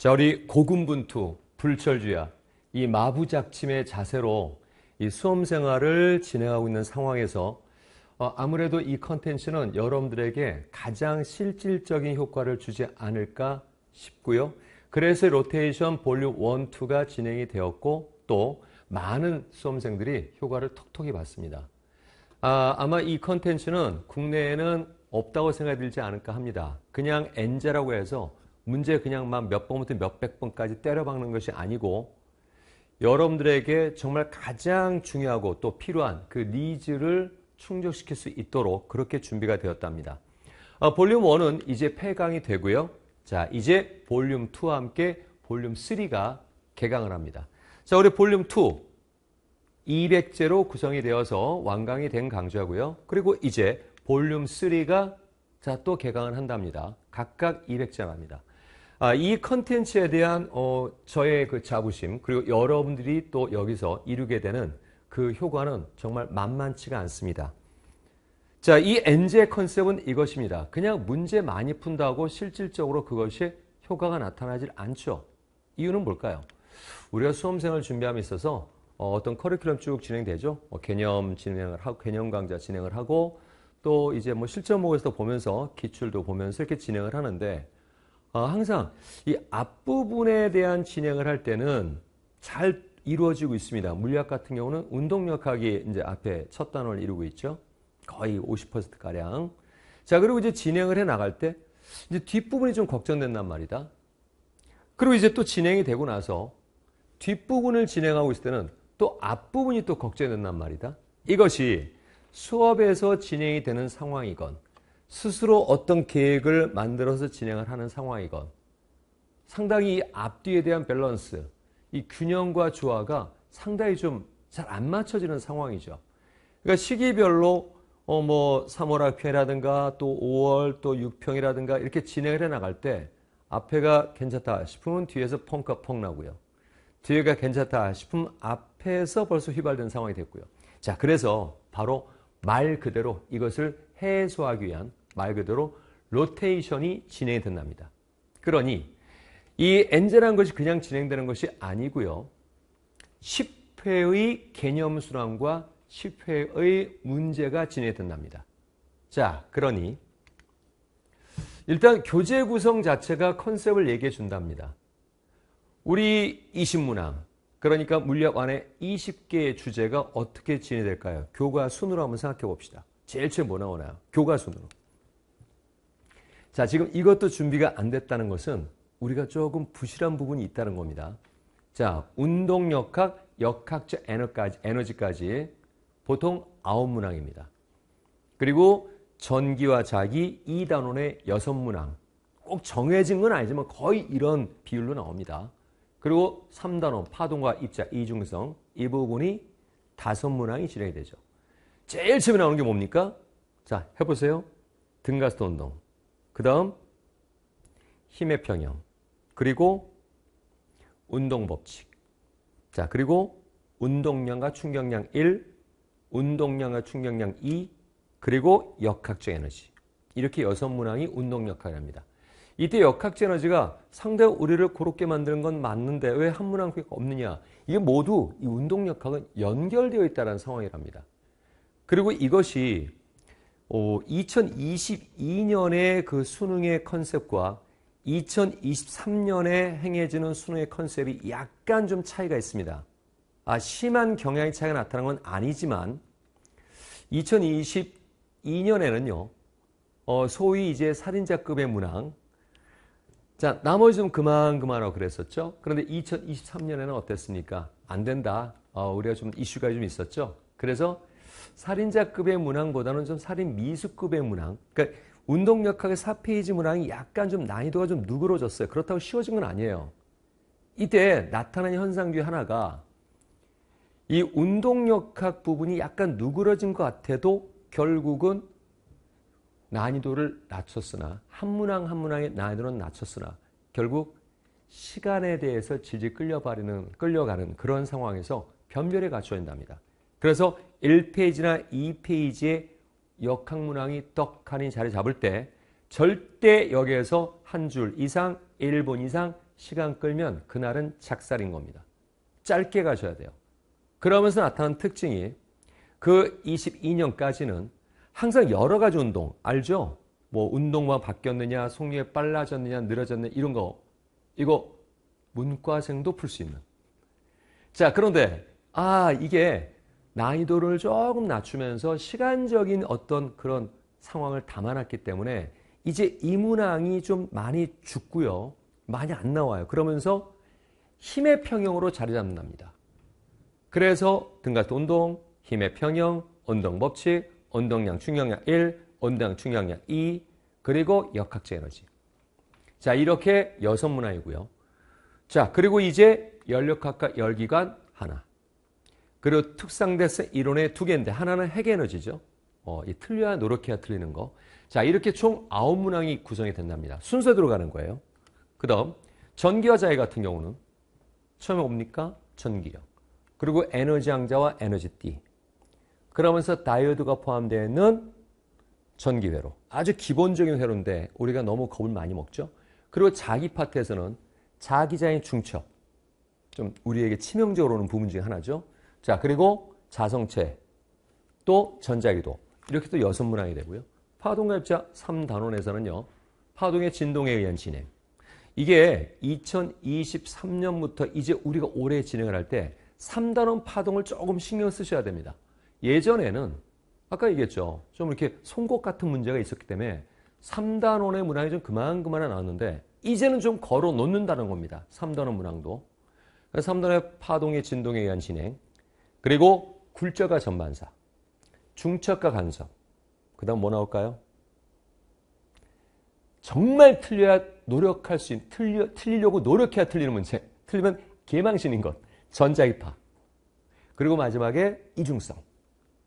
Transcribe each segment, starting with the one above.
자, 우리 고군분투, 불철주야, 이 마부작침의 자세로 이 수험 생활을 진행하고 있는 상황에서 어, 아무래도 이 컨텐츠는 여러분들에게 가장 실질적인 효과를 주지 않을까 싶고요. 그래서 로테이션 볼륨 1, 2가 진행이 되었고 또 많은 수험생들이 효과를 톡톡히 봤습니다. 아, 아마 이 컨텐츠는 국내에는 없다고 생각이 들지 않을까 합니다. 그냥 N제라고 해서 문제 그냥 막 몇 번부터 몇백 번까지 때려박는 것이 아니고 여러분들에게 정말 가장 중요하고 또 필요한 그 needs를 충족시킬 수 있도록 그렇게 준비가 되었답니다. 어, 볼륨 1은 이제 폐강이 되고요. 자, 이제 볼륨 2와 함께 볼륨 3가 개강을 합니다. 자, 우리 볼륨 2 200제로 구성이 되어서 완강이 된 강좌고요. 그리고 이제 볼륨 3가 자, 또 개강을 한답니다. 각각 200제랍니다. 아, 이 컨텐츠에 대한 어, 저의 그 자부심 그리고 여러분들이 또 여기서 이루게 되는 그 효과는 정말 만만치가 않습니다. 자, 이 엔제 컨셉은 이것입니다. 그냥 문제 많이 푼다고 실질적으로 그것이 효과가 나타나질 않죠. 이유는 뭘까요? 우리가 수험생을 준비함에 있어서 어, 떤 커리큘럼 쭉 진행되죠. 뭐 개념 진행을 하고 개념 강좌 진행을 하고 또 이제 뭐 실전목에서 보면서 기출도 보면서 이렇게 진행을 하는데 어, 항상 이 앞부분에 대한 진행을 할 때는 잘 이루어지고 있습니다. 물리학 같은 경우는 운동력학이 이제 앞에 첫 단원을 이루고 있죠. 거의 50%가량. 자, 그리고 이제 진행을 해 나갈 때 이제 뒷부분이 좀 걱정된단 말이다. 그리고 이제 또 진행이 되고 나서 뒷부분을 진행하고 있을 때는 또 앞부분이 또 걱정된단 말이다. 이것이 수업에서 진행이 되는 상황이건 스스로 어떤 계획을 만들어서 진행을 하는 상황이건 상당히 앞뒤에 대한 밸런스, 이 균형과 조화가 상당히 좀 잘 안 맞춰지는 상황이죠. 그러니까 시기별로 어 뭐 3월 학평이라든가 또 5월 또 6평이라든가 이렇게 진행을 해 나갈 때 앞에가 괜찮다 싶으면 뒤에서 펑카 펑 나고요. 뒤에가 괜찮다 싶으면 앞에서 벌써 휘발된 상황이 됐고요. 자, 그래서 바로 말 그대로 이것을 해소하기 위한 말 그대로 로테이션이 진행이 된답니다. 그러니 이 엔제라는 것이 그냥 진행되는 것이 아니고요. 10회의 개념 순환과 10회의 문제가 진행이 된답니다. 자, 그러니 일단 교재 구성 자체가 컨셉을 얘기해 준답니다. 우리 20문항, 그러니까 물리학 안에 20개의 주제가 어떻게 진행될까요? 교과 순으로 한번 생각해 봅시다. 제일 처음 뭐 나오나요? 교과 순으로. 자, 지금 이것도 준비가 안 됐다는 것은 우리가 조금 부실한 부분이 있다는 겁니다. 자, 운동 역학, 역학적 에너까지, 에너지까지 보통 9문항입니다. 그리고 전기와 자기 2단원의 6문항. 꼭 정해진 건 아니지만 거의 이런 비율로 나옵니다. 그리고 3단원, 파동과 입자, 이중성. 이 부분이 5문항이 진행이 되죠. 제일 처음에 나오는 게 뭡니까? 자, 해보세요. 등가스도 운동. 그 다음 힘의 평형. 그리고 운동 법칙. 자, 그리고 운동량과 충격량 1, 운동량과 충격량 2, 그리고 역학적 에너지. 이렇게 여섯 문항이 운동역학이랍니다. 이때 역학적 에너지가 상당히 우리를 고롭게 만드는 건 맞는데 왜 한 문항이 없느냐? 이게 모두 이 운동 역학은 연결되어 있다는 상황이랍니다. 그리고 이것이 2022년의 어, 그 수능의 컨셉과 2023년에 행해지는 수능의 컨셉이 약간 좀 차이가 있습니다. 아, 심한 경향의 차이가 나타난 건 아니지만 2022년에는요, 어, 소위 이제 살인자급의 문항, 자, 나머지 좀 그만 그만하고 그랬었죠. 그런데 2023년에는 어땠습니까? 안 된다. 어, 우리가 좀 이슈가 좀 있었죠. 그래서 살인자급의 문항보다는 좀 살인 미수급의 문항. 그러니까 운동역학의 4페이지 문항이 약간 좀 난이도가 좀 누그러졌어요. 그렇다고 쉬워진 건 아니에요. 이때 나타난 현상 중에 하나가 이 운동역학 부분이 약간 누그러진 것 같아도 결국은 난이도를 낮췄으나 한 문항 한 문항의 난이도는 낮췄으나 결국 시간에 대해서 질질 끌려가는 끌려가는 그런 상황에서 변별에 갖춰야 된답니다. 그래서 1페이지나 2페이지에 역학문항이 떡하니 자리 잡을 때 절대 여기에서 한 줄 이상, 1분 이상 시간 끌면 그날은 작살인 겁니다. 짧게 가셔야 돼요. 그러면서 나타난 특징이 그 22년까지는 항상 여러 가지 운동, 알죠? 뭐 운동만 바뀌었느냐, 속력이 빨라졌느냐, 늘어졌느냐, 이런 거. 이거 문과생도 풀 수 있는. 자, 그런데, 아, 이게 난이도를 조금 낮추면서 시간적인 어떤 그런 상황을 담아놨기 때문에 이제 이 문항이 좀 많이 죽고요. 많이 안 나와요. 그러면서 힘의 평형으로 자리 잡는답니다. 그래서 등가스 운동, 힘의 평형, 운동 법칙, 운동량 충격량 1, 운동량 충격량 2, 그리고 역학적 에너지. 자, 이렇게 여섯 문항이고요. 자, 그리고 이제 연력학과 열기관 하나. 그리고 특상대세 이론의 두 개인데 하나는 핵에너지죠. 어, 이 틀려야 노력해야 틀리는 거. 자, 이렇게 총 아홉 문항이 구성이 된답니다. 순서대로 가는 거예요. 그 다음 전기와 자유 같은 경우는 처음에 뭡니까? 전기력. 그리고 에너지 항자와 에너지 띠. 그러면서 다이오드가 포함되어 있는 전기 회로. 아주 기본적인 회로인데 우리가 너무 겁을 많이 먹죠. 그리고 자기 파트에서는 자기장의 중첩. 좀 우리에게 치명적으로 오는 부분 중에 하나죠. 자, 그리고 자성체, 또 전자기도. 이렇게 또 여섯 문항이 되고요. 파동가입자 3단원에서는요. 파동의 진동에 의한 진행. 이게 2023년부터 이제 우리가 올해 진행을 할 때 3단원 파동을 조금 신경 쓰셔야 됩니다. 예전에는 아까 얘기했죠. 좀 이렇게 송곳 같은 문제가 있었기 때문에 3단원의 문항이 좀 그만 그만 나왔는데 이제는 좀 걸어 놓는다는 겁니다. 3단원 문항도. 3단원의 파동의 진동에 의한 진행. 그리고 굴절과 전반사. 중첩과 간섭. 그 다음 뭐 나올까요? 정말 틀려야 노력할 수 있는, 틀려, 틀리려고 노력해야 틀리는 문제. 틀리면 개망신인 것. 전자기파. 그리고 마지막에 이중성.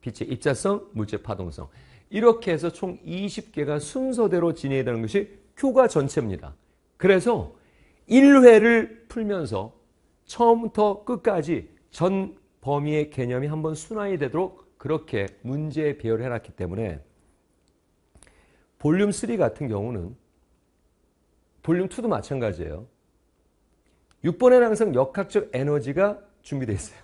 빛의 입자성, 물질 파동성. 이렇게 해서 총 20개가 순서대로 진행이 되는 것이 교과 전체입니다. 그래서 1회를 풀면서 처음부터 끝까지 전 범위의 개념이 한번 순환이 되도록 그렇게 문제에 배열을 해놨기 때문에 볼륨 3 같은 경우는 볼륨 2도 마찬가지예요. 6번에는 항상 역학적 에너지가 준비되어 있어요.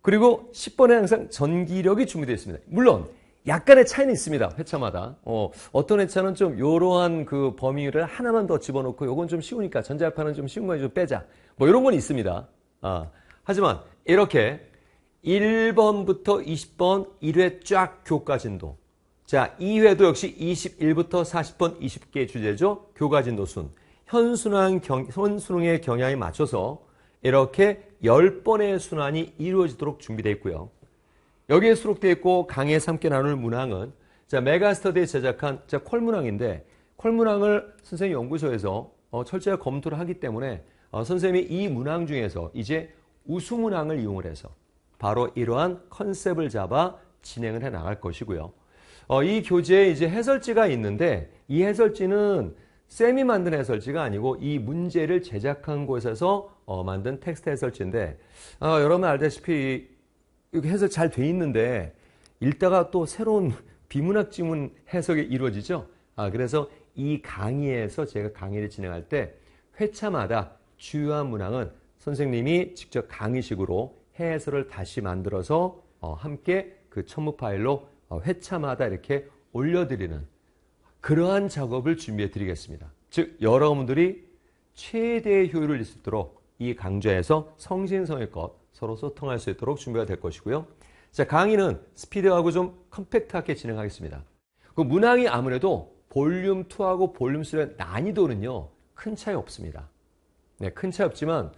그리고 10번에 항상 전기력이 준비되어 있습니다. 물론 약간의 차이는 있습니다. 회차마다. 어, 어떤 회차는 좀 이러한 그 범위를 하나만 더 집어넣고 요건 좀 쉬우니까 전자파는 좀 쉬운 거 좀 빼자. 뭐 이런 건 있습니다. 아, 하지만 이렇게 1번부터 20번 1회 쫙 교과 진도. 자, 2회도 역시 21부터 40번 20개의 주제죠. 교과 진도 순. 현순환 경, 현순응의 경향에 맞춰서 이렇게 10번의 순환이 이루어지도록 준비되어 있고요. 여기에 수록되어 있고 강의 함께 나눌 문항은 자, 메가스터디에 제작한 자, 콜문항인데 콜문항을 선생님 연구소에서 어, 철저히 검토를 하기 때문에 어, 선생님이 이 문항 중에서 이제 우수문항을 이용을 해서 바로 이러한 컨셉을 잡아 진행을 해 나갈 것이고요. 어, 이 교재에 이제 해설지가 있는데 이 해설지는 쌤이 만든 해설지가 아니고 이 문제를 제작한 곳에서 어, 만든 텍스트 해설지인데 어, 여러분 알다시피 이렇게 해설 잘 돼 있는데 읽다가 또 새로운 비문학 지문 해석이 이루어지죠. 아, 그래서 이 강의에서 제가 강의를 진행할 때 회차마다 주요한 문항은 선생님이 직접 강의식으로 해설을 다시 만들어서 어, 함께 그 첨부 파일로 어, 회차마다 이렇게 올려드리는 그러한 작업을 준비해 드리겠습니다. 즉 여러분들이 최대의 효율을 낼 수 있도록 이 강좌에서 성심성의껏 서로 소통할 수 있도록 준비가 될 것이고요. 자 강의는 스피드하고 좀 컴팩트하게 진행하겠습니다. 그 문항이 아무래도 볼륨 2하고 볼륨 3의 난이도는요 큰 차이 없습니다. 네, 큰 차이 없지만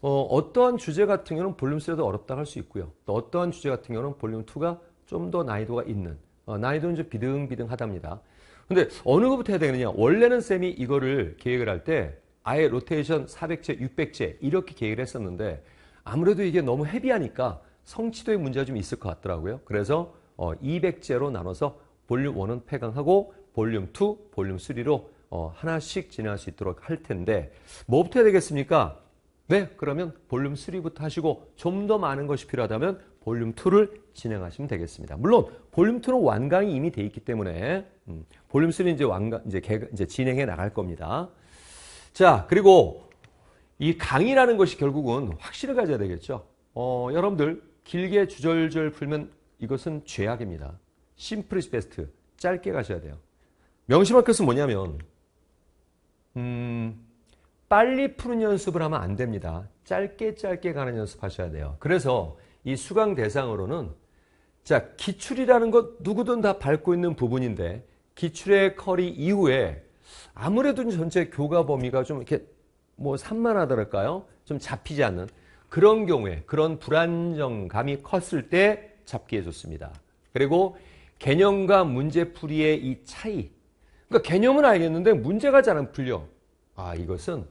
어떠한 주제 같은 경우는 볼륨 3도 어렵다 할 수 있고요. 또 어떠한 주제 같은 경우는 볼륨 2가 좀 더 난이도가 있는 어, 난이도는 좀 비등비등하답니다. 근데 어느 것부터 해야 되느냐? 원래는 쌤이 이거를 계획을 할 때 아예 로테이션 400제, 600제 이렇게 계획을 했었는데 아무래도 이게 너무 heavy하니까 성취도의 문제가 좀 있을 것 같더라고요. 그래서 어, 200제로 나눠서 볼륨 1은 폐강하고 볼륨 2, 볼륨 3로 어, 하나씩 진행할 수 있도록 할 텐데 뭐부터 해야 되겠습니까? 네, 그러면 볼륨 3부터 하시고 좀 더 많은 것이 필요하다면 볼륨 2를 진행하시면 되겠습니다. 물론 볼륨 2는 완강이 이미 돼 있기 때문에 음, 볼륨 3는 이제 완강 이제 개, 이제 진행해 나갈 겁니다. 자, 그리고 이 강의라는 것이 결국은 확신을 가져야 되겠죠. 어, 여러분들 길게 주절절 풀면 이것은 죄악입니다. 심플이스 베스트. 짧게 가셔야 돼요. 명심할 것은 뭐냐면 음, 빨리 푸는 연습을 하면 안 됩니다. 짧게 짧게 가는 연습하셔야 돼요. 그래서 이 수강 대상으로는 자 기출이라는 것 누구든 다 밟고 있는 부분인데 기출의 커리 이후에 아무래도 전체 교과 범위가 좀 이렇게 뭐 산만하더랄까요? 좀 잡히지 않는 그런 경우에 그런 불안정감이 컸을 때 잡기 해줬습니다. 그리고 개념과 문제풀이의 이 차이. 그러니까 개념은 알겠는데 문제가 잘 안 풀려. 아 이것은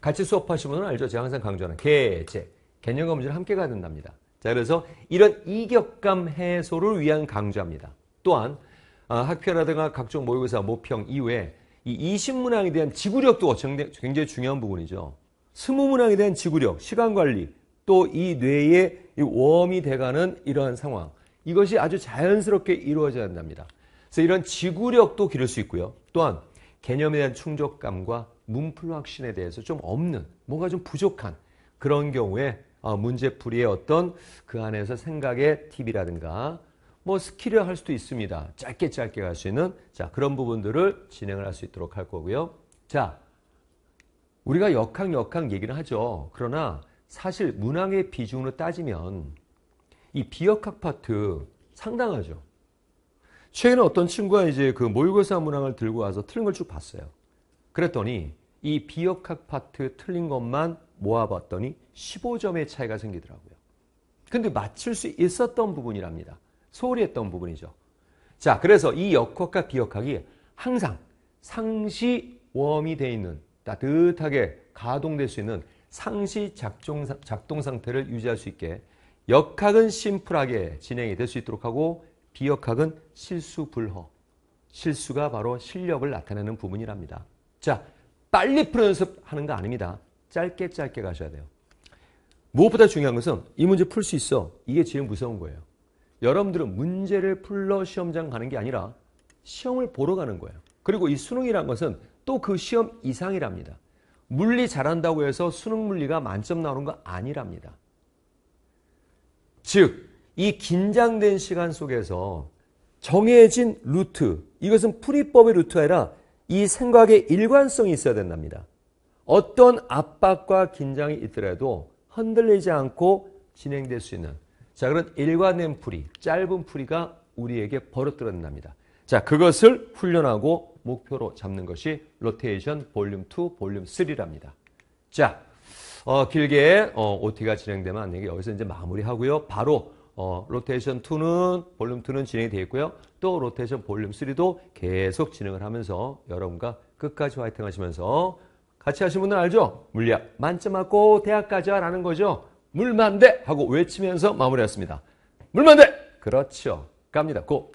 같이 수업하신 분은 알죠? 제가 항상 강조하는 개제. 개념과 문제를 함께 가야 된답니다. 자 그래서 이런 이격감 해소를 위한 강조합니다. 또한 아, 학회라든가 각종 모의고사, 모평 이후에 이 20문항에 대한 지구력도 굉장히 중요한 부분이죠. 20문항에 대한 지구력, 시간관리, 또 이 뇌의 웜이 돼가는 이러한 상황. 이것이 아주 자연스럽게 이루어져야 한답니다. 그래서 이런 지구력도 기를 수 있고요. 또한 개념에 대한 충족감과 문풀 확신에 대해서 좀 없는, 뭔가 좀 부족한 그런 경우에 어, 문제풀이의 어떤 그 안에서 생각의 팁이라든가 뭐 skill을 할 수도 있습니다. 짧게 짧게 갈 수 있는 자 그런 부분들을 진행을 할 수 있도록 할 거고요. 자 우리가 역학 역학 얘기를 하죠. 그러나 사실 문항의 비중으로 따지면 이 비역학 파트 상당하죠. 최근에 어떤 친구가 이제 그 모의고사 문항을 들고 와서 틀린 걸 쭉 봤어요. 그랬더니 이 비역학 파트 틀린 것만 모아봤더니 15점의 차이가 생기더라고요. 근데 맞출 수 있었던 부분이랍니다. 소홀히 했던 부분이죠. 자, 그래서 이 역학과 비역학이 항상 상시 웜이 돼 있는 따뜻하게 가동될 수 있는 상시 작동, 작동 상태를 유지할 수 있게 역학은 심플하게 진행이 될 수 있도록 하고 비역학은 실수 불허. 실수가 바로 실력을 나타내는 부분이랍니다. 자, 빨리 풀어 연습하는 거 아닙니다. 짧게 짧게 가셔야 돼요. 무엇보다 중요한 것은 이 문제 풀 수 있어. 이게 제일 무서운 거예요. 여러분들은 문제를 풀러 시험장 가는 게 아니라 시험을 보러 가는 거예요. 그리고 이 수능이란 것은 또 그 시험 이상이랍니다. 물리 잘한다고 해서 수능 물리가 만점 나오는 거 아니랍니다. 즉, 이 긴장된 시간 속에서 정해진 루트, 이것은 풀이법의 루트가 아니라 이 생각의 일관성이 있어야 된답니다. 어떤 압박과 긴장이 있더라도 흔들리지 않고 진행될 수 있는 자, 그런 일관된 풀이, 짧은 풀이가 우리에게 버릇들어낸답니다. 자, 그것을 훈련하고 목표로 잡는 것이 로테이션 볼륨 2, 볼륨 3랍니다. 자, 어, 길게 어, OT가 진행되면 여기서 이제 마무리하고요. 바로 어, 로테이션 2는 볼륨 2는 진행이 되어 있고요. 또 로테이션 볼륨 3도 계속 진행을 하면서 여러분과 끝까지 화이팅 하시면서 같이 하신 분들 알죠? 물리학 만점 맞고 대학 가자라는 거죠. 물만대 하고 외치면서 마무리했습니다. 물만대! 그렇죠. 갑니다. 고!